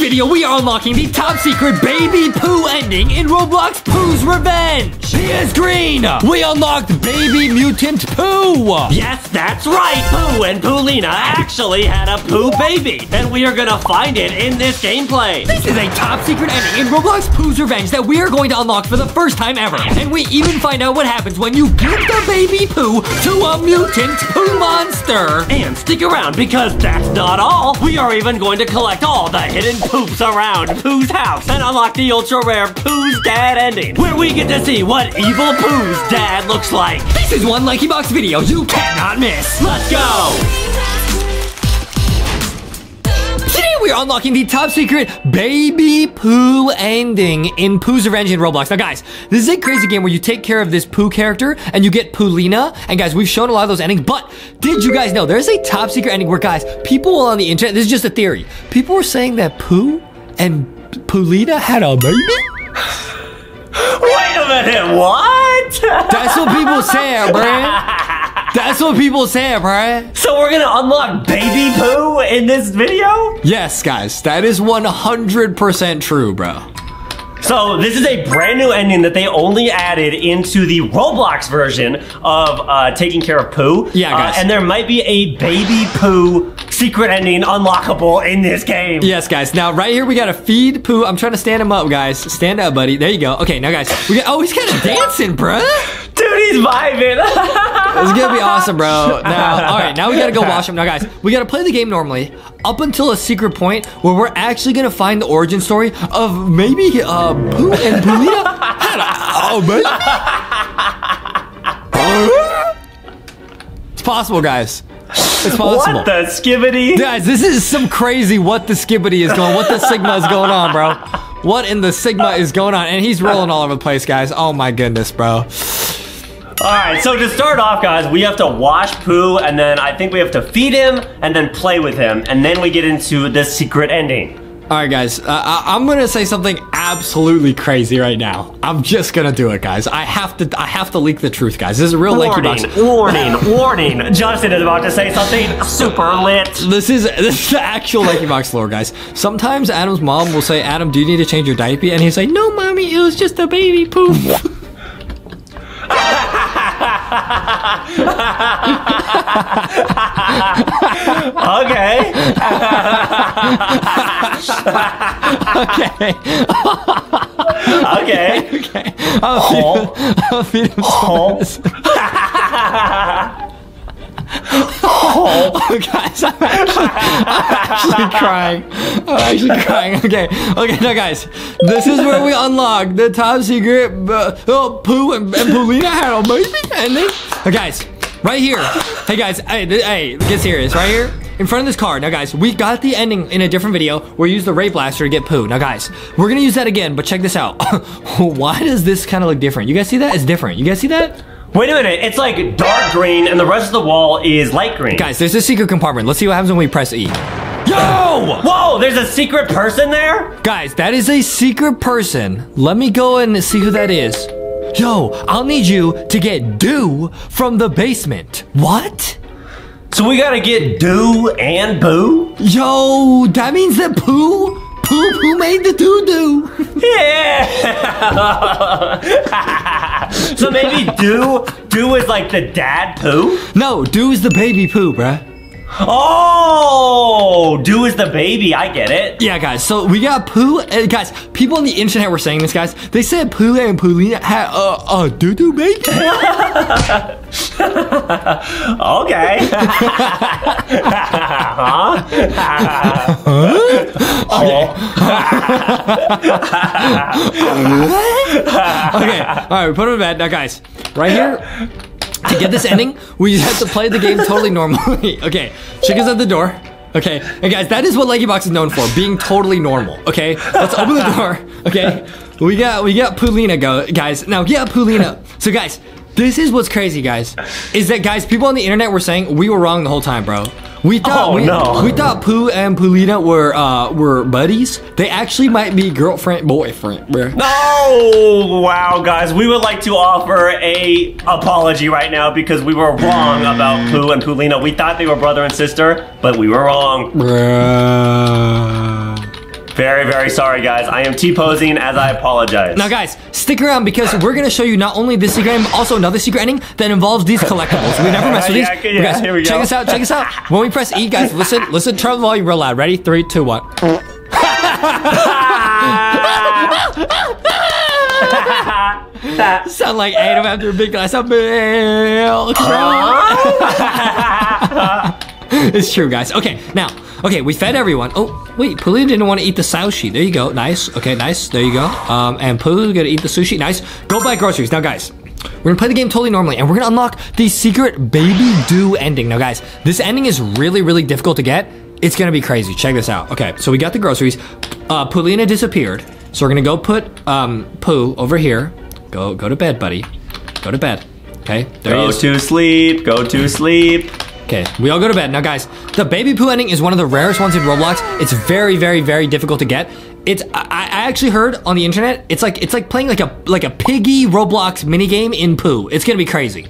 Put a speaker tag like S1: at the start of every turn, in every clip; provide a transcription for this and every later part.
S1: video, we are unlocking the top secret Baby Pou ending in Roblox Pou's Revenge. He is green. We unlocked Baby Mutant Pou.
S2: Yes, that's right. Pou and Poulina actually had a Pou baby, and we are gonna find it in this gameplay.
S1: This is a top secret ending in Roblox Pou's Revenge that we are going to unlock for the first time ever. And we even find out what happens when you give the baby Pou to a mutant Pou monster.
S2: And stick around because that's not all. We are even going to collect all the hidden poops around Pou's house and unlock the ultra rare Pou's Dad ending, where we get to see what evil Pou's dad looks like.
S1: This is one Lanky Box video you cannot miss.
S2: Let's go!
S1: We are unlocking the top secret Baby Pou ending in Pou's Revenge in Roblox. Now guys, this is a crazy game where you take care of this Pou character and you get Poulina. And guys, we've shown a lot of those endings, but did you guys know there's a top secret ending where guys, people on the internet, this is just a theory, people were saying that Pou and Poulina had a baby?
S2: Wait a minute, what?
S1: That's what people say, bruh. That's what people say, right?
S2: so we're gonna unlock Baby Pou in this video?
S1: Yes, guys, that is 100% true, bro.
S2: So this is a brand new ending that they only added into the Roblox version of uh, taking care of Pou.
S1: Yeah, guys.
S2: Uh, and there might be a Baby Pou secret ending unlockable in this game.
S1: Yes, guys. Now, right here, we gotta feed Pou. I'm trying to stand him up, guys. Stand up, buddy. There you go. Okay, now, guys, we got. Oh, he's kind of dancing, bruh.
S2: He's vibing.
S1: It's gonna be awesome, bro. Now, all right, now we gotta go wash him. Now, guys, we gotta play the game normally up until a secret point where we're actually gonna find the origin story of maybe uh, Pou and Poulina had a oh, baby. It's possible, guys. It's possible.
S2: what the skibidi?
S1: Guys, this is some crazy what the skibidi is going, what the sigma is going on, bro. What in the sigma is going on? And he's rolling all over the place, guys. Oh my goodness, bro.
S2: All right, so to start off, guys, we have to wash Pou, and then I think we have to feed him, and then play with him, and then we get into the secret ending.
S1: All right, guys. Uh, I- I'm gonna say something absolutely crazy right now. I'm just gonna do it, guys. I have to. I have to leak the truth, guys. This is a real Lanky
S2: Warning,
S1: Box.
S2: warning, warning. Justin is about to say something super lit.
S1: This is this is the actual Lanky Box lore, guys. Sometimes Adam's mom will say, "Adam, do you need to change your diaper?" And he's like, "No, mommy, it was just a baby poop."
S2: Okay.
S1: okay.
S2: Okay.
S1: okay. I'll feed him, I'll feed him this. Oh, guys, I'm actually, I'm actually crying. I'm actually crying. Okay, okay, now guys, this is where we unlock the top secret. Uh, oh, Pou and, and Poulina had a baby, and then, uh, guys, right here. Hey guys, hey, hey, get serious. Right here, in front of this car. Now, guys, we got the ending in a different video where we use the Ray Blaster to get Pou. Now, guys, we're gonna use that again, but check this out. Why does this kind of look different? You guys see that? It's different. You guys see that?
S2: Wait a minute. It's like dark green, and the rest of the wall is light green.
S1: Guys, there's a secret compartment. Let's see what happens when we press E. Yo!
S2: Whoa! There's a secret person there.
S1: Guys, that is a secret person. Let me go and see who that is. Yo, I'll need you to get Dou from the basement. What?
S2: So we gotta get Dou and Boo.
S1: Yo, that means that Pou, Pou, Pou made the doo doo.
S2: Yeah. so maybe Do Do is like the dad Pou.
S1: No, do is the baby Pou, bruh.
S2: Oh, Dou is the baby. I get it.
S1: Yeah, guys. So we got Pou. Uh, guys, people on the internet were saying this, guys. They said Pou and Poulina had a a doo doo baby.
S2: Okay.
S1: okay, all right, we put him in bed. Now, guys, right here, to get this ending, we just have to play the game totally normally. okay, chicken's at the door. Okay, and guys, that is what Leggy Box is known for, being totally normal. Okay, let's open the door. Okay, we got we got Poulina, go, guys. Now get Poulina. So, guys, this is what's crazy, guys. Is that guys? People on the internet were saying we were wrong the whole time, bro. We thought
S2: Oh,
S1: we,
S2: no.
S1: we thought Pou and Poulina were uh were buddies. They actually might be girlfriend boyfriend, bro.
S2: No, wow, guys, we would like to offer a apology right now because we were wrong about Pou and Poulina. We thought they were brother and sister, but we were wrong.
S1: Bruh.
S2: Very, very sorry, guys. I am T-posing as I apologize.
S1: Now, guys, stick around because we're gonna show you not only this secret ending, but also another secret ending that involves these collectibles. We never mess with these.
S2: Yeah, yeah,
S1: guys,
S2: here we go.
S1: check us out. Check us out. When we press E, guys, listen, listen. Turn the volume real loud. Ready? Three, two, one. Sound like Adam after a big glass of milk. it's true, guys. Okay, now, okay, we fed everyone. Oh, wait, Pou didn't want to eat the sushi. There you go. Nice. Okay, nice. There you go. Um, and Pou's gonna eat the sushi. Nice. Go buy groceries. Now, guys, we're gonna play the game totally normally, and we're gonna unlock the secret Baby Dou ending. Now, guys, this ending is really, really difficult to get. It's gonna be crazy. Check this out. Okay, so we got the groceries. Uh, Poulina disappeared, so we're gonna go put um, Pou over here. Go, go to bed, buddy. Go to bed. Okay, there he
S2: Go to sleep. Go to sleep.
S1: Okay, we all go to bed. Now, guys, the baby Pou ending is one of the rarest ones in Roblox. It's very, very, very difficult to get. It's I, I actually heard on the internet. It's like it's like playing like a like a piggy Roblox minigame in Pou. It's gonna be crazy.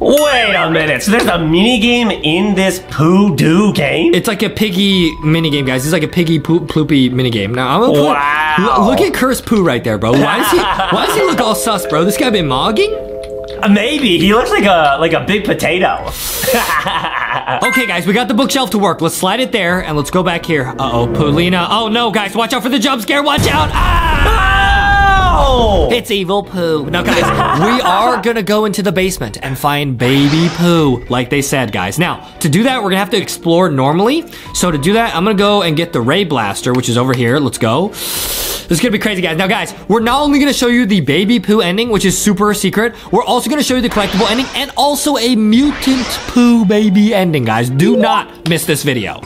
S2: Wait a minute. So there's a mini game in this poo Doo game?
S1: It's like a piggy minigame, guys. It's like a piggy poo, ploopy minigame. Now I'm gonna
S2: Wow.
S1: Look at cursed Pou right there, bro. Why does he why does he look all sus, bro? This guy been mogging?
S2: Uh, Maybe he looks like a like a big potato.
S1: Okay, guys, we got the bookshelf to work. Let's slide it there and let's go back here. Uh oh, Poulina. Oh no, guys, watch out for the jump scare. Watch out! Ah!
S2: oh!
S1: It's evil Pou. Now, guys, we are gonna go into the basement and find baby Pou, like they said, guys. Now, to do that, we're gonna have to explore normally. So to do that, I'm gonna go and get the ray blaster, which is over here. Let's go. This is gonna be crazy, guys. Now, guys, we're not only gonna show you the baby Pou ending, which is super secret, we're also gonna show you the collectible ending and also a mutant Pou baby ending, guys. Do not miss this video.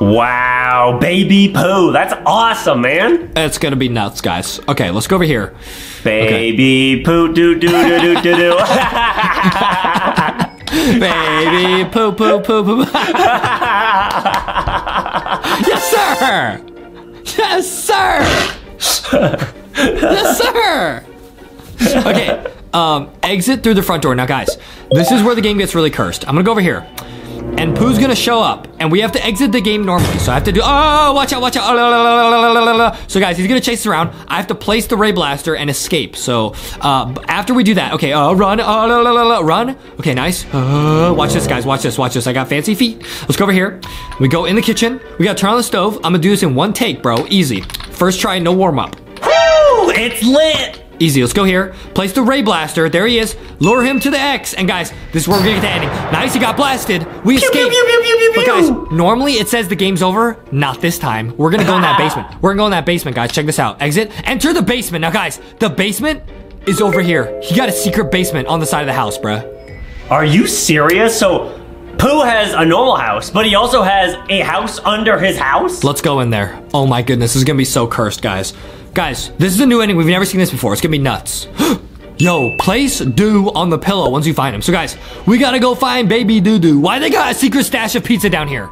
S2: Wow, baby Pou. That's awesome, man.
S1: It's gonna be nuts, guys. Okay, let's go over here.
S2: Baby poo, doo doo doo doo doo doo.
S1: Baby poo poo poo poo. yes, sir. Yes, sir. Yes, sir. Okay. Um, exit through the front door. Now, guys, this is where the game gets really cursed. I'm gonna go over here. And Pou's gonna show up, and we have to exit the game normally. So I have to do. Oh, watch out, watch out. Oh. So, guys, he's gonna chase around. I have to place the ray blaster and escape. So, uh, after we do that, okay, uh, run, uh, run. Okay, nice. Uh, watch this, guys. Watch this. Watch this. I got fancy feet. Let's go over here. We go in the kitchen. We got to turn on the stove. I'm gonna do this in one take, bro. Easy. First try, no warm up.
S2: Woo! It's lit.
S1: Easy, let's go here. Place the Ray Blaster. There he is. Lure him to the X. And guys, this is where we're gonna get the ending. Nice, he got blasted. We
S2: Pew,
S1: escaped.
S2: pew, pew,
S1: But guys, normally it says the game's over. Not this time. We're gonna go in that basement. We're gonna go in that basement, guys. Check this out. Exit. Enter the basement. Now, guys, the basement is over here. He got a secret basement on the side of the house, bruh.
S2: Are you serious? So Pou has a normal house, but he also has a house under his house?
S1: Let's go in there. Oh my goodness, this is gonna be so cursed, guys. Guys, this is a new ending. We've never seen this before. It's gonna be nuts. Yo, place Dou on the pillow once you find him. So guys, we gotta go find baby doo doo. Why they got a secret stash of pizza down here?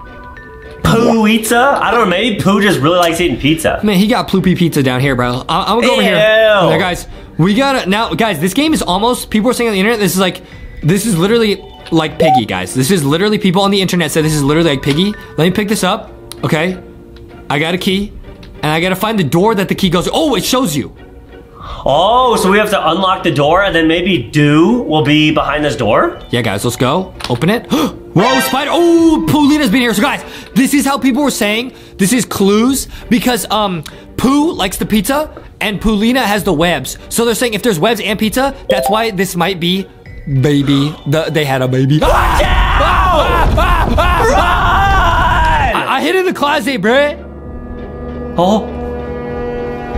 S2: Pou pizza? I don't know, maybe Pou just really likes eating pizza.
S1: Man, he got ploopy pizza down here, bro. I- I'm gonna go over here.
S2: Ew.
S1: Now, guys, we gotta now, guys. This game is almost. People are saying on the internet, this is like, this is literally like Piggy, guys. This is literally people on the internet said this is literally like Piggy. Let me pick this up. Okay, I got a key, and I gotta find the door that the key goes. Oh, it shows you.
S2: Oh, so we have to unlock the door and then maybe Dou will be behind this door?
S1: Yeah, guys, let's go. Open it. Whoa, spider! Oh, Poulina's been here. So, guys, this is how people were saying this is clues because um, Pou likes the pizza and Poulina has the webs. So they're saying if there's webs and pizza, that's why this might be baby. The, they had a baby. Ah! Ah! Ah! Ah!
S2: Run!
S1: I hid in the closet, bruh.
S2: Oh.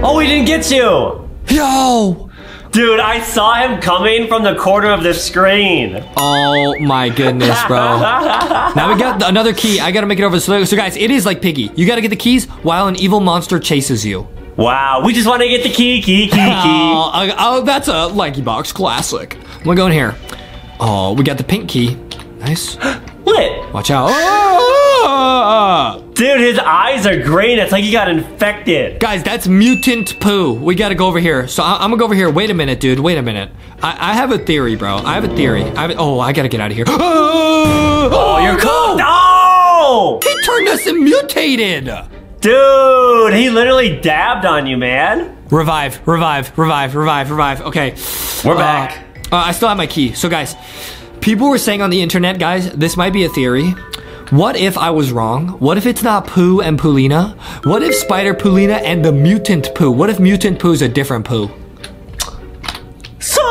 S2: Oh, we didn't get you!
S1: Yo.
S2: Dude, I saw him coming from the corner of the screen.
S1: Oh my goodness, bro. now we got another key. I gotta make it over. So, so guys, it is like Piggy. You gotta get the keys while an evil monster chases you.
S2: Wow, we just want to get the key, key, key, key.
S1: Oh, oh, that's a Lanky Box classic. I'm gonna go in here. Oh, we got the pink key. Nice.
S2: Lit.
S1: Watch out. Ah!
S2: Dude, his eyes are green. It's like he got infected.
S1: Guys, that's mutant Pou. We gotta go over here. So I- I'm gonna go over here. Wait a minute, dude. Wait a minute. I, I have a theory, bro. I have a theory. I have oh, I gotta get out of here. Oh,
S2: Oh, you're
S1: no!
S2: cooked. No!
S1: He turned us and mutated.
S2: Dude, he literally dabbed on you, man.
S1: Revive, revive, revive, revive, revive. Okay.
S2: We're
S1: Uh,
S2: back.
S1: Uh, I still have my key. So, guys, people were saying on the internet, guys, this might be a theory. What if I was wrong? What if it's not Pou and Poulina? What if Spider Poulina and the mutant Pou? What if mutant Pou's a different Pou?
S2: So,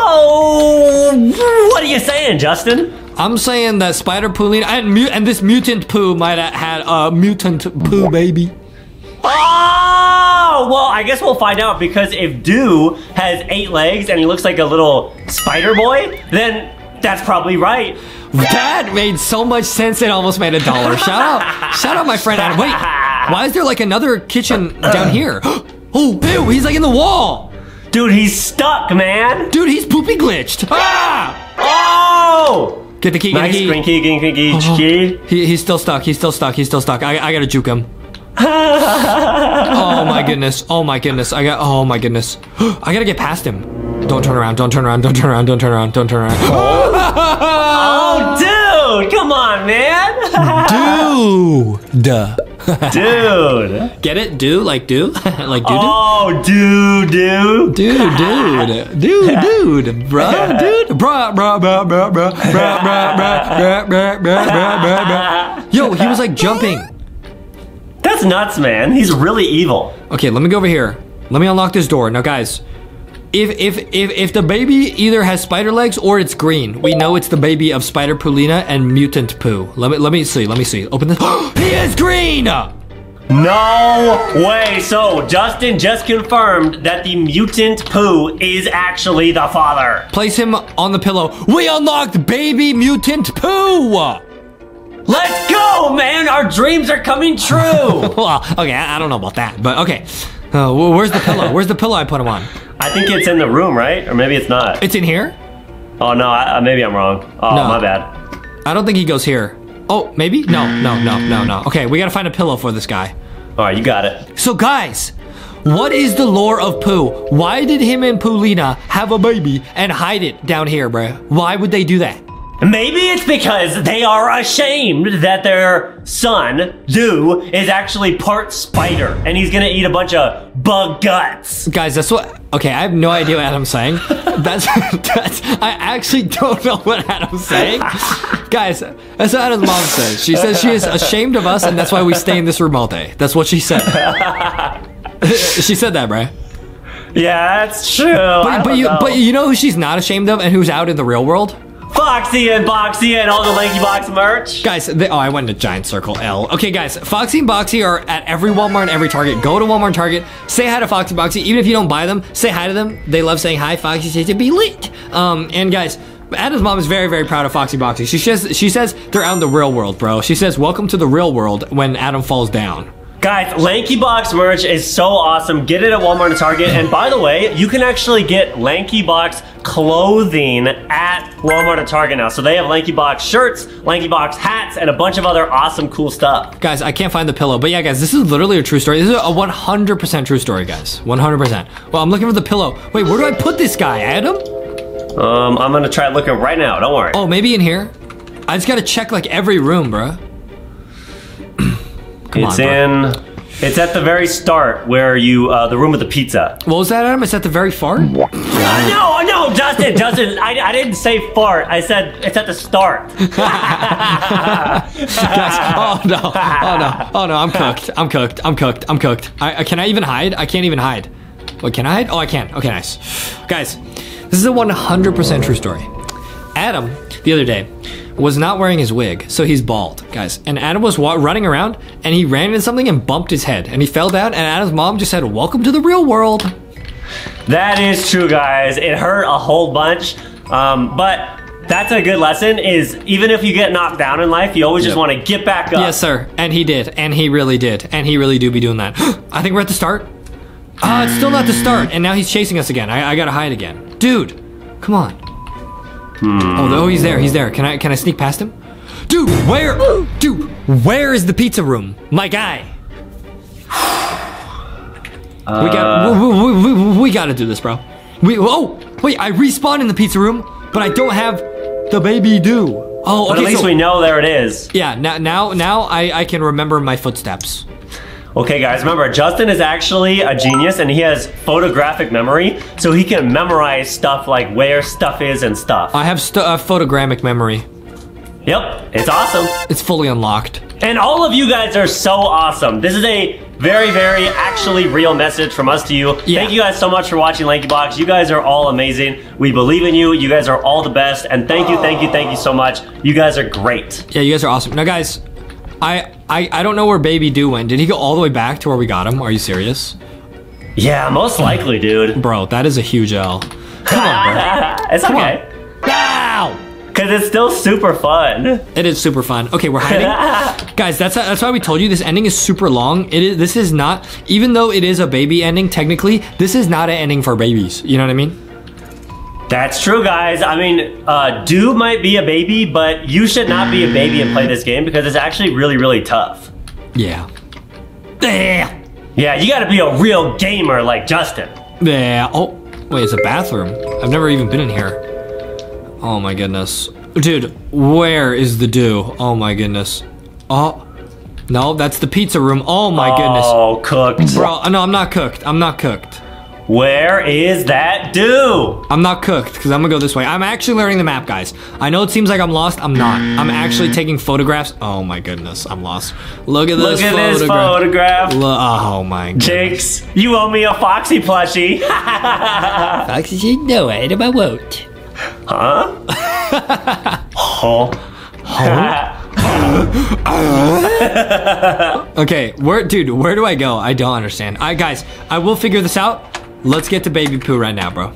S2: what are you saying, Justin?
S1: I'm saying that Spider Poulina and, mu- and this mutant Pou might have had a mutant Pou baby.
S2: Oh, well, I guess we'll find out because if Dou has eight legs and he looks like a little spider boy, then that's probably right.
S1: That made so much sense it almost made a dollar. Shout out, shout out my friend Adam. Wait, why is there like another kitchen down here? Oh, ew, he's like in the wall.
S2: Dude, he's stuck, man.
S1: Dude, he's poopy glitched. Ah!
S2: Oh!
S1: Get the key, get
S2: Nice,
S1: the key.
S2: green key, green key, green key.
S1: He, he's still stuck. He's still stuck. He's still stuck. I, I gotta juke him. Oh my goodness. Oh my goodness. I got. Oh my goodness. I gotta get past him. Don't turn around. Don't turn around. Don't turn around. Don't turn around. Don't turn around.
S2: Oh, dude! Come on, man!
S1: Dude. Duh.
S2: dude!
S1: Get it? Do like do like do do.
S2: Oh, dude, dude!
S1: Dude, dude, dude, dude, bro, dude, bro, bro, bro, bro, bro, bro, bro, bro, bro, bro, bro, bro, bro. Yo, he was like jumping.
S2: That's nuts, man. He's really evil.
S1: Okay, let me go over here. Let me unlock this door. Now, guys, if if if if the baby either has spider legs or it's green, we know it's the baby of Spider Poulina and Mutant Pou. Let me let me see. Let me see. Open this. he is green.
S2: No way. So, Justin just confirmed that the mutant Pou is actually the father.
S1: Place him on the pillow. We unlocked baby Mutant Pou.
S2: Let's go, man. Our dreams are coming true.
S1: Well, okay, I I don't know about that, but okay. Uh, where's the pillow? Where's the pillow I put him on?
S2: I think it's in the room, right? Or maybe it's not.
S1: It's in here.
S2: Oh, no. I, maybe I'm wrong. Oh,
S1: No.
S2: my bad.
S1: I don't think he goes here. Oh, maybe? No, no, no, no, no. Okay, we gotta find a pillow for this guy.
S2: All right, you got it.
S1: So, guys, what is the lore of Pou? Why did him and Poulina have a baby and hide it down here, bruh? Why would they do that?
S2: Maybe it's because they are ashamed that their son, Dou, is actually part spider and he's gonna eat a bunch of bug guts.
S1: Guys, that's what. Okay, I have no idea what Adam's saying. That's that's. I actually don't know what Adam's saying. Guys, that's what Adam's mom says. She says she is ashamed of us, and that's why we stay in this room all day. That's what she said. she said that, bruh.
S2: Yeah, that's true.
S1: But, but you,
S2: know.
S1: but you know who she's not ashamed of, and who's out in the real world?
S2: Foxy and Boxy and all the Lanky Box merch.
S1: Guys, they, oh, I went to Giant Circle L. Okay, guys, Foxy and Boxy are at every Walmart and every Target. Go to Walmart and Target, say hi to Foxy and Boxy. Even if you don't buy them, say hi to them. They love saying hi. Foxy says to be lit. Um, and guys, Adam's mom is very, very proud of Foxy Boxy. She says, she says they're out in the real world, bro. She says, "Welcome to the real world." When Adam falls down.
S2: Guys, Lanky Box merch is so awesome. Get it at Walmart and Target. And by the way, you can actually get Lanky Box clothing at Walmart and Target now. So they have Lanky Box shirts, Lanky Box hats, and a bunch of other awesome, cool stuff.
S1: Guys, I can't find the pillow, but yeah, guys, this is literally a true story. This is a 100% true story, guys. 100%. Well, I'm looking for the pillow. Wait, where do I put this guy, Adam?
S2: Um, I'm gonna try looking right now. Don't worry.
S1: Oh, maybe in here. I just gotta check like every room, bruh. Come
S2: it's
S1: on,
S2: in. It's at the very start where you, uh, the room with the pizza.
S1: What was that, Adam? It's at the very far?
S2: Uh, no, no, Justin, Justin, I, I didn't say fart. I said it's at the start.
S1: Guys, oh no, oh no, oh no, I'm cooked. I'm cooked. I'm cooked. I'm cooked. I, I can I even hide? I can't even hide. Wait, can I hide? Oh, I can. Okay, nice. Guys, this is a 100% true story. Adam, the other day, was not wearing his wig, so he's bald, guys. And Adam was wa- running around, and he ran into something and bumped his head, and he fell down. And Adam's mom just said, "Welcome to the real world."
S2: That is true, guys. It hurt a whole bunch. Um, but that's a good lesson is even if you get knocked down in life, you always just want to get back up.
S1: Yes, sir. And he did. And he really did. And he really do be doing that. I think we're at the start. Ah, it's still not the start. And now he's chasing us again. I, I gotta hide again. Dude, come on. Hmm. Oh, oh, he's there. He's there. Can I can I sneak past him? Dude, where? Dude, where is the pizza room? My guy. we got. Uh. We, we, we, we gotta Dou this, bro. We. Oh, wait. I respawned in the pizza room, but I don't have the baby do. Oh,
S2: But
S1: okay.
S2: at least
S1: so-
S2: we know there it is.
S1: yeah, now now now I, I can remember my footsteps.
S2: Okay, guys, remember, Justin is actually a genius and he has photographic memory, so he can memorize stuff like where stuff is and stuff.
S1: I have st- uh, photogrammic memory.
S2: Yep, it's awesome.
S1: It's fully unlocked.
S2: And all of you guys are so awesome. This is a very, very actually real message from us to you.
S1: Yeah.
S2: Thank you guys so much for watching LankyBox. You guys are all amazing. We believe in you. You guys are all the best. And thank you, thank you, thank you so much. You guys are great.
S1: Yeah, you guys are awesome. Now, guys, I, I I don't know where Baby Dou went. Did he go all the way back to where we got him? Are you serious,
S2: Yeah, most likely, dude.
S1: bro? That is a huge L. Come on, bro.
S2: it's
S1: Come
S2: okay.
S1: bro. Ow!
S2: Because it's still super fun.
S1: It is super fun. Okay, we're hiding, guys. That's that's why we told you this ending is super long. It is. This is not, even though it is a baby ending. Technically, this is not an ending for babies. You know what I mean?
S2: That's true, guys. I mean, uh, Dou might be a baby, but you should not be a baby and play this game because it's actually really, really tough.
S1: Yeah. Yeah.
S2: Yeah, you gotta be a real gamer like Justin.
S1: Yeah. Oh, wait, it's a bathroom. I've never even been in here. Oh my goodness. Dude, where is the do? Oh my goodness. Oh, no, that's the pizza room. Oh my goodness.
S2: Oh, cooked.
S1: Bro, no, I'm not cooked. I'm not cooked.
S2: Where is that do?
S1: I'm not cooked because I'm gonna go this way. I'm actually learning the map, guys. I know it seems like I'm lost. I'm not. I'm actually mm. taking photographs. Oh my goodness, I'm lost. Look at this
S2: Look
S1: this
S2: at this
S1: photograph.
S2: photograph.
S1: Lo- oh my goodness.
S2: Jinx, you owe me a Foxy plushie.
S1: Foxy, no, I I won't.
S2: huh? oh.
S1: Okay, where, dude, where do I go? I don't understand. I guys, I will figure this out. Let's get to baby Pou right now, bro.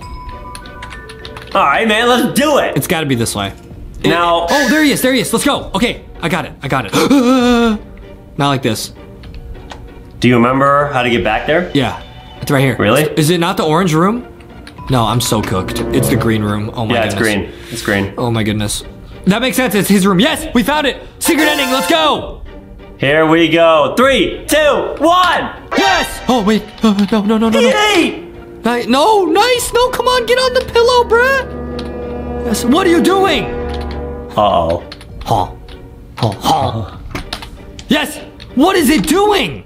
S2: All right, man, let's do it.
S1: It's got to be this way.
S2: Now-
S1: oh, there he is. There he is. Let's go. Okay, I got it. I got it. not like this.
S2: Do you remember how to get back there?
S1: Yeah, it's right here.
S2: Really?
S1: Is it not the orange room? No, I'm so cooked. It's the green room. Oh my goodness.
S2: Yeah, it's green. It's green.
S1: Oh my goodness. That makes sense. It's his room. Yes, we found it. Secret ending. Let's go.
S2: Here we go. Three, two, one.
S1: Yes. Oh wait. Uh, no, no, no, no, no. Ni- No, nice. No, come on. Get on the pillow, bruh. Yes. What are you doing?
S2: Uh-oh.
S1: Huh. Huh. Huh. Yes. What is it doing?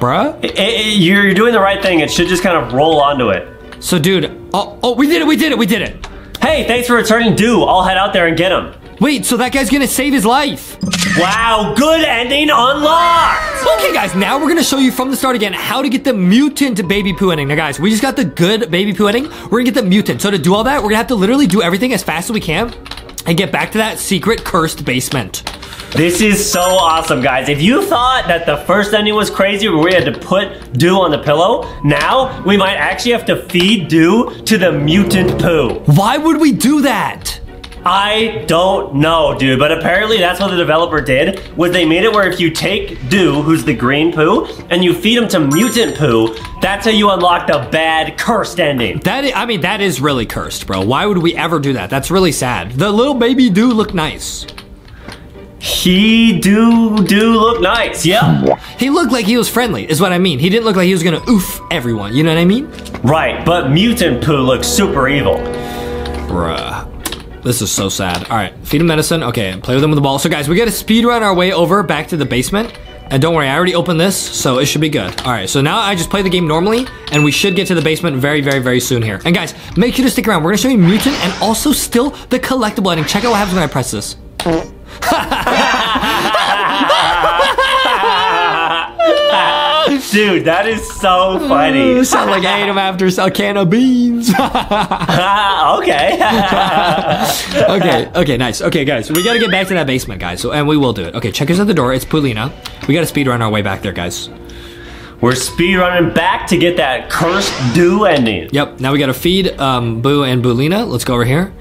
S1: Bruh.
S2: I- I- you're doing the right thing. It should just kind of roll onto it.
S1: So, dude. Oh, oh, we did it. We did it. We did it.
S2: Hey, thanks for returning Dou. I'll head out there and get him.
S1: Wait. So that guy's gonna save his life.
S2: Wow, good ending unlocked.
S1: Okay, guys, now we're gonna show you from the start again how to get the mutant baby Pou ending. Now, guys, we just got the good baby Pou ending. We're gonna get the mutant. So to do all that, we're gonna have to literally do everything as fast as we can and get back to that secret cursed basement.
S2: This is so awesome, guys. If you thought that the first ending was crazy where we had to put Dou on the pillow, now we might actually have to feed Dou to the mutant Pou.
S1: Why would we do that?
S2: I don't know, dude, but apparently that's what the developer did. Was they made it where if you take Dou, who's the green Pou, and you feed him to mutant Pou, that's how you unlock the bad cursed ending.
S1: That I, I mean, that is really cursed, bro. Why would we ever do that? That's really sad. The little baby do look nice.
S2: He do do look nice, yeah.
S1: He looked like he was friendly, is what I mean. He didn't look like he was gonna oof everyone. You know what I mean?
S2: Right, but mutant Pou looks super evil.
S1: Bruh. This is so sad. All right, feed him medicine. Okay, play with him with the ball. So, guys, we got to speed run our way over back to the basement. And don't worry, I already opened this, so it should be good. All right, so now I just play the game normally, and we should get to the basement very, very, very soon here. And guys, make sure to stick around. We're gonna show you mutant and also still the collectible ending. Check out what happens when I press this.
S2: Dude, that is so funny.
S1: You sound like I ate him after a can of beans.
S2: okay.
S1: okay, okay, nice. Okay, guys, we gotta get back to that basement, guys. So, and we will do it. Okay, check us at the door. It's Poulina. We gotta speed run our way back there, guys.
S2: We're speed running back to get that cursed do ending.
S1: Yep. Now we gotta feed um, Boo and Bulina. Let's go over here.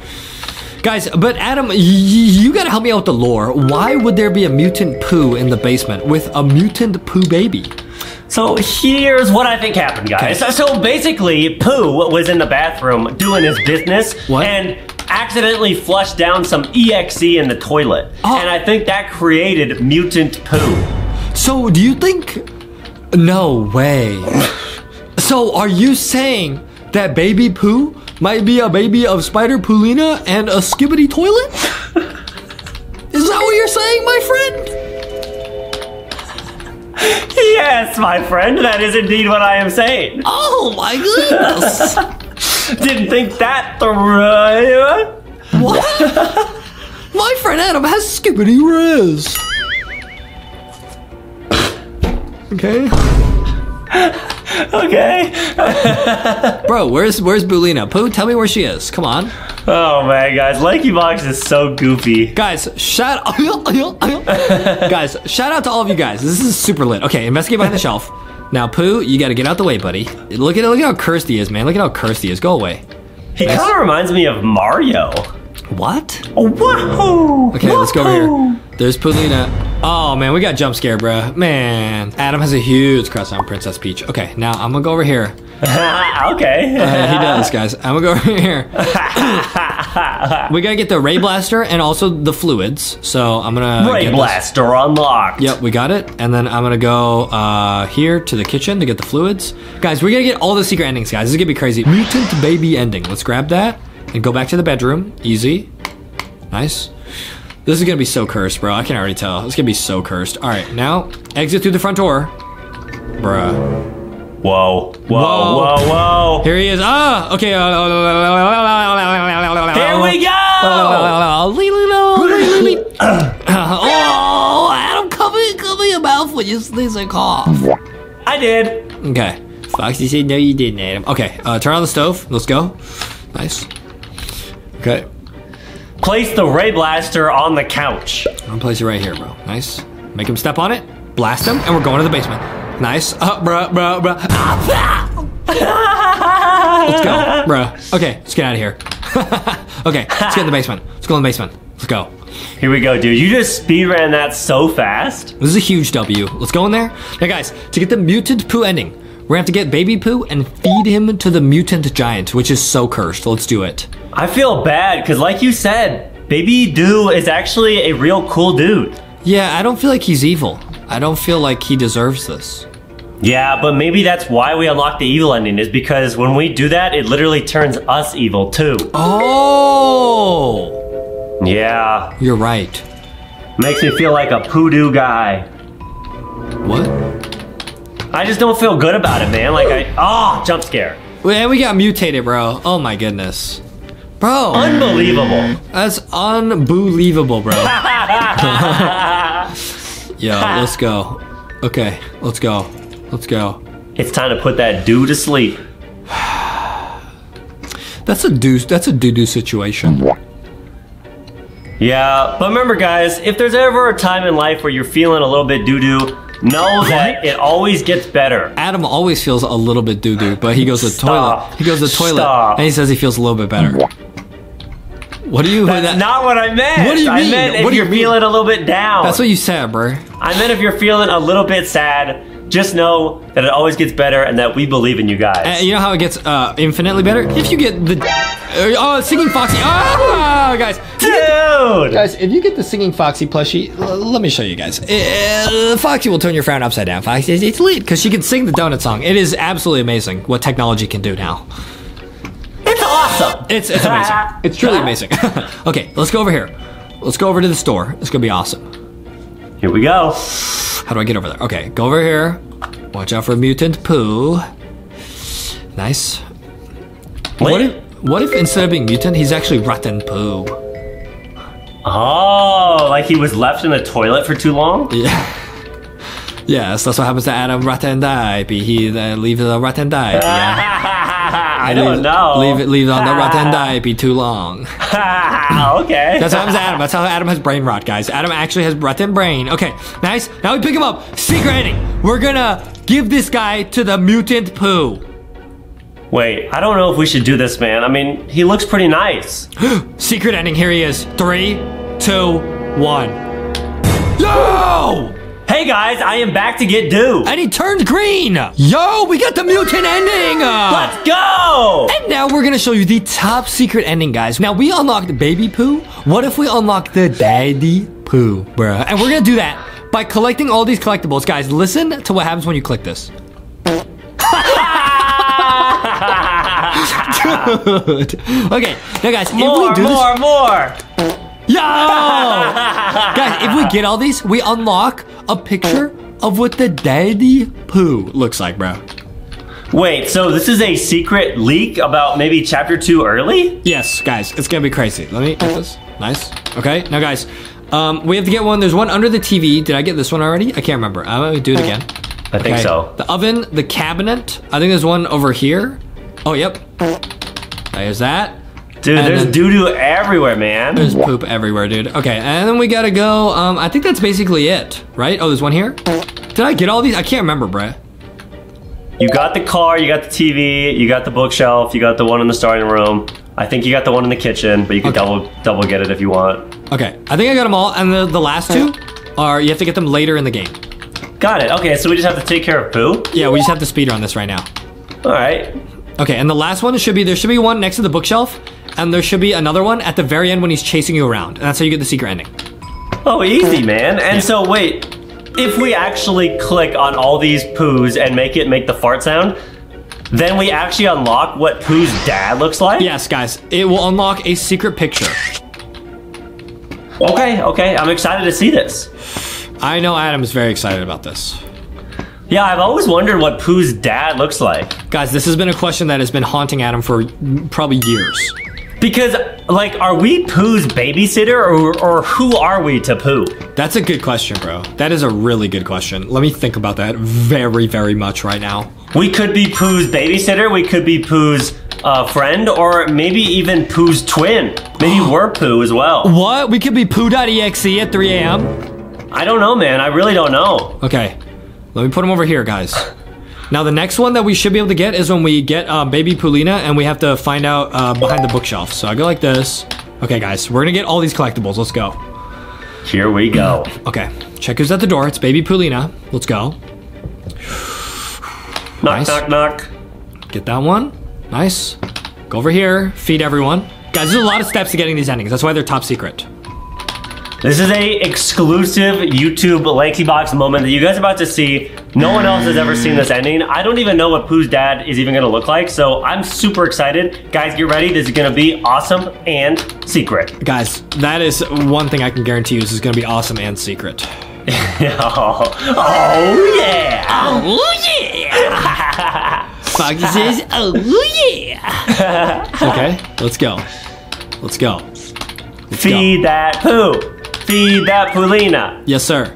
S1: Guys, but Adam, you gotta help me out with the lore. Why would there be a mutant Pou in the basement with a mutant Pou baby?
S2: So here's what I think happened, guys.
S1: Okay.
S2: So basically, Pou was in the bathroom doing his business
S1: What?
S2: and accidentally flushed down some EXE in the toilet.
S1: Oh.
S2: And I think that created mutant Pou.
S1: So, do you think? No way. so, are you saying that baby Pou might be a baby of Spider Poulina and a skibidi toilet? Is that what you're saying, my friend?
S2: My friend. That is indeed what I am saying.
S1: Oh my goodness!
S2: Didn't think that through.
S1: what? My friend Adam has Skibidi Rizz. Okay.
S2: Okay.
S1: Bro, where's where's Bulina? Pou, tell me where she is. Come on.
S2: Oh man, guys, Lanky Box is so goofy.
S1: Guys, shout Guys, shout out to all of you guys. This is super lit. Okay, investigate behind the shelf. Now, Pou, you gotta get out the way, buddy. Look at look at how cursed he is, man. Look at how cursed he is. Go away.
S2: He kind of reminds me of Mario.
S1: What?
S2: Oh, wahoo!
S1: Okay, let's go over here. There's Poulina. Oh man, we got jump scare, bruh. Man, Adam has a huge crush on Princess Peach. Okay, now I'm gonna go over here.
S2: okay.
S1: Uh, he does, guys. I'm gonna go over here. we gotta get the Ray Blaster and also the fluids. So I'm gonna
S2: Ray
S1: get this-
S2: Blaster unlocked.
S1: Yep, we got it. And then I'm gonna go uh, here to the kitchen to get the fluids. Guys, we're gonna get all the secret endings, guys. This is gonna be crazy. Mutant baby ending. Let's grab that and go back to the bedroom. Easy. Nice. This is gonna be so cursed, bro. I can already tell. It's gonna be so cursed. All right, now exit through the front door. Bruh.
S2: Whoa. Whoa.
S1: Whoa.
S2: Whoa. Whoa.
S1: Here he is. Ah, okay.
S2: Here we go.
S1: oh, Adam, cover, cover your mouth when you sneeze and cough.
S2: I did.
S1: Okay. Foxy said, no, you didn't, Adam. Okay, uh, turn on the stove. Let's go. Nice. Okay.
S2: Place the Ray Blaster on the couch.
S1: I'm gonna place it right here, bro. Nice. Make him step on it. Blast him, and we're going to the basement. Nice. Uh, bruh, bruh, bruh. Let's go, bruh. Okay, let's get out of here. okay, let's get in the basement. Let's go in the basement. Let's go.
S2: Here we go, dude. You just speed ran that so fast.
S1: This is a huge W. Let's go in there. Now, guys, to get the mutant Pou ending, we're gonna have to get baby Pou and feed him to the mutant giant, which is so cursed. Let's do it.
S2: I feel bad because, like you said, Baby Dou is actually a real cool dude.
S1: Yeah, I don't feel like he's evil. I don't feel like he deserves this.
S2: Yeah, but maybe that's why we unlock the evil ending, is because when we do that, it literally turns us evil too.
S1: Oh!
S2: Yeah,
S1: You're right.
S2: makes me feel like a poodoo guy.
S1: What?
S2: I just don't feel good about it, man. Like I, oh, jump scare.
S1: Man, we got mutated, bro. Oh my goodness. Bro,
S2: Unbelievable.
S1: that's unbelievable, bro. Yo, let's go. Okay, let's go. Let's go.
S2: It's time to put that dude to sleep.
S1: That's a deuce. That's a doo-doo situation.
S2: Yeah, but remember, guys, if there's ever a time in life where you're feeling a little bit doo doo, know that it always gets better.
S1: Adam always feels a little bit doo-doo, but he goes to the toilet. He goes to the toilet,
S2: Stop.
S1: and he says he feels a little bit better. What do you?
S2: That's
S1: that-
S2: not what I meant.
S1: What do you mean?
S2: I
S1: mean?
S2: meant if
S1: What do you
S2: you're
S1: mean?
S2: feeling a little bit down.
S1: That's what you said, bro.
S2: I meant if you're feeling a little bit sad, just know that it always gets better and that we believe in you guys.
S1: Uh, you know how it gets uh, infinitely better if you get the uh, oh singing foxy. Ah, guys,
S2: Dude!
S1: guys, if you get the singing foxy plushie, l- let me show you guys. Uh, foxy will turn your frown upside down. Foxy, it's lit because she can sing the donut song. It is absolutely amazing what technology can do now.
S2: It's awesome!
S1: It's it's amazing. It's truly amazing. okay, let's go over here. Let's go over to the store. It's gonna be awesome.
S2: Here we go.
S1: How do I get over there? Okay, go over here. Watch out for mutant Pou. Nice. What if, what if instead of being mutant, he's actually rotten poo?
S2: Oh, like he was left in the toilet for too long?
S1: Yeah. Yes, that's what happens to Adam Ratendai. He uh, leaves the Ratendai. Yeah.
S2: I don't
S1: leave,
S2: know.
S1: Leave it, leave on the ah. Ratendai be too long.
S2: Ah, okay.
S1: That's what happens to Adam. That's how Adam has brain rot, guys. Adam actually has rotten brain. Okay, nice. Now we pick him up. Secret ending. We're gonna give this guy to the mutant Pou.
S2: Wait, I don't know if we should do this, man. I mean, he looks pretty nice.
S1: Secret ending. Here he is. Three, two, one. Yo!
S2: Hey guys, I am back to get Dou.
S1: And he turns green. Yo, we got the mutant ending. Uh,
S2: Let's go!
S1: And now we're gonna show you the top secret ending, guys. Now we unlocked baby Pou. What if we unlock the daddy Pou, bruh? And we're gonna do that by collecting all these collectibles. Guys, listen to what happens when you click this. Dude. Okay, now guys, if
S2: more,
S1: we do
S2: more, more.
S1: this, yo, guys, if we get all these, we unlock a picture of what the daddy Pou looks like, bro.
S2: Wait, so this is a secret leak about maybe chapter two early?
S1: Yes, guys, it's gonna be crazy. Let me get this. Nice. Okay, now guys, um, we have to get one. There's one under the TV. Did I get this one already? I can't remember. I'm gonna do it again.
S2: I think
S1: Okay.
S2: so.
S1: The oven, the cabinet. I think there's one over here. Oh, yep. There's that.
S2: Dude,
S1: And
S2: there's doo doo everywhere, man.
S1: There's poop everywhere, dude. Okay, and then we gotta go. Um, I think that's basically it, right? Oh, there's one here. Did I get all these? I can't remember, bruh.
S2: You got the car, you got the TV, you got the bookshelf, you got the one in the starting room. I think you got the one in the kitchen, but you can
S1: Okay.
S2: double double get it if you want.
S1: Okay, I think I got them all, and the, the last two are you have to get them later in the game.
S2: Got it. Okay, so we just have to take care of Pou.
S1: Yeah, we just have to speed run this right now.
S2: All right.
S1: Okay, and the last one should be there should be one next to the bookshelf, and there should be another one at the very end when he's chasing you around, and that's how you get the secret ending.
S2: Oh, easy, man. And so wait, if we actually click on all these poos and make it make the fart sound, then we actually unlock what Pou's dad looks like?
S1: Yes, guys, it will unlock a secret picture.
S2: Okay, okay. I'm excited to see this.
S1: I know Adam is very excited about this.
S2: Yeah, I've always wondered what Pou's dad looks like.
S1: Guys, this has been a question that has been haunting Adam for probably years.
S2: Because, like, are we Pou's babysitter or, or who are we to Pou?
S1: That's a good question, bro. That is a really good question. Let me think about that very, very much right now.
S2: We could be Pou's babysitter, we could be Pou's uh, friend, or maybe even Pou's twin. Maybe we're Pou as well.
S1: What? We could be poo.exe at 3 a.m.?
S2: I don't know, man. I really don't know.
S1: Okay, let me put him over here, guys. Now, the next one that we should be able to get is when we get uh, baby Poulina and we have to find out uh, behind the bookshelf. So I go like this. Okay, guys, we're gonna get all these collectibles. Let's go.
S2: Here we go.
S1: Okay, check who's at the door. It's baby Poulina. Let's go.
S2: Knock,
S1: Nice.
S2: knock, knock.
S1: Get that one. Nice. Go over here. Feed everyone. Guys, there's a lot of steps to getting these endings. That's why they're top secret.
S2: This is a exclusive YouTube Lanky Box moment that you guys are about to see. No one else has ever seen this ending. I don't even know what Pou's dad is even gonna look like, so I'm super excited. Guys, get ready. This is gonna be awesome and secret.
S1: Guys, that is one thing I can guarantee you. This is gonna be awesome and secret.
S2: oh, oh yeah!
S1: Oh yeah! Foggy says, oh yeah! okay, let's go. Let's go. Let's
S2: Feed
S1: go.
S2: that Pou! Feed that Poulina!
S1: Yes, sir.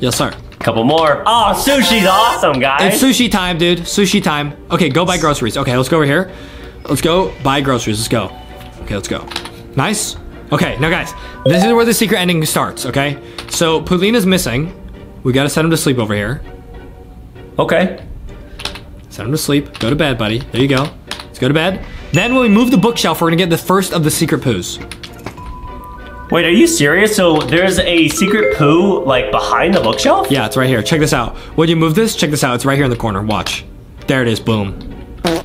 S1: Yes, sir.
S2: Couple more. Oh, sushi's awesome, guys!
S1: It's sushi time, dude. Sushi time. Okay, go buy groceries. Okay, let's go over here. Let's go buy groceries. Let's go. Okay, let's go. Nice. Okay, now guys, this is where the secret ending starts, okay? So Poulina's missing. We gotta send him to sleep over here.
S2: okay.
S1: Send him to sleep. Go to bed, buddy. There you go. Let's go to bed. Then when we move the bookshelf, we're gonna get the first of the secret poos.
S2: Wait, are you serious? So there's a secret poo like, behind the bookshelf?
S1: Yeah, it's right here. Check this out. When you move this, check this out. It's right here in the corner. Watch. There it is. Boom. okay,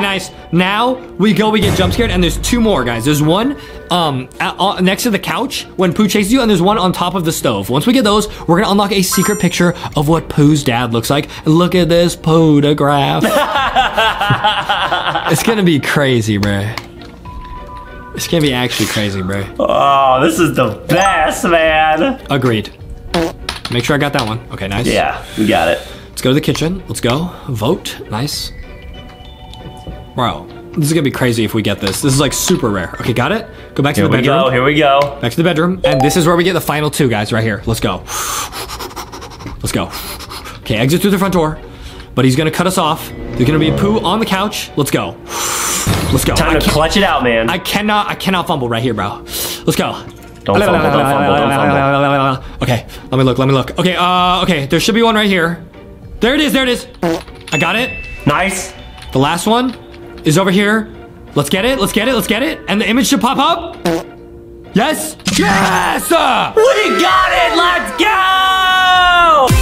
S1: nice. Now we go, we get jump scared, and there's two more, guys. There's one um at, uh, next to the couch when Pou chases you, and there's one on top of the stove. Once we get those, we're gonna unlock a secret picture of what Pou's dad looks like. Look at this photograph. it's gonna be crazy, bruh. It's gonna be actually crazy, bro.
S2: Oh, this is the best, man.
S1: Agreed. Make sure I got that one. Okay, nice.
S2: Yeah, we got it.
S1: Let's go to the kitchen. Let's go. Vote. Nice. Bro, this is gonna be crazy if we get this. This is like super rare. Okay, got it? Go back to
S2: Here
S1: the
S2: we
S1: bedroom.
S2: go. Here we go.
S1: Back to the bedroom. And this is where we get the final two, guys, right here. Let's go. Let's go. Okay, exit through the front door. But he's gonna cut us off. There's gonna be a poo on the couch. Let's go. Let's go. I,
S2: Time to clutch it out, man.
S1: I cannot I cannot fumble right here, bro. Let's go.
S2: Don't fumble, don't fumble, don't fumble.
S1: Okay, let me look, let me look. Okay, uh, okay, there should be one right here. There it is, there it is. I got it.
S2: Nice.
S1: The last one is over here. Let's get it, let's get it, let's get it. And the image should pop up. Yes? Yes!
S2: We got it. Let's go.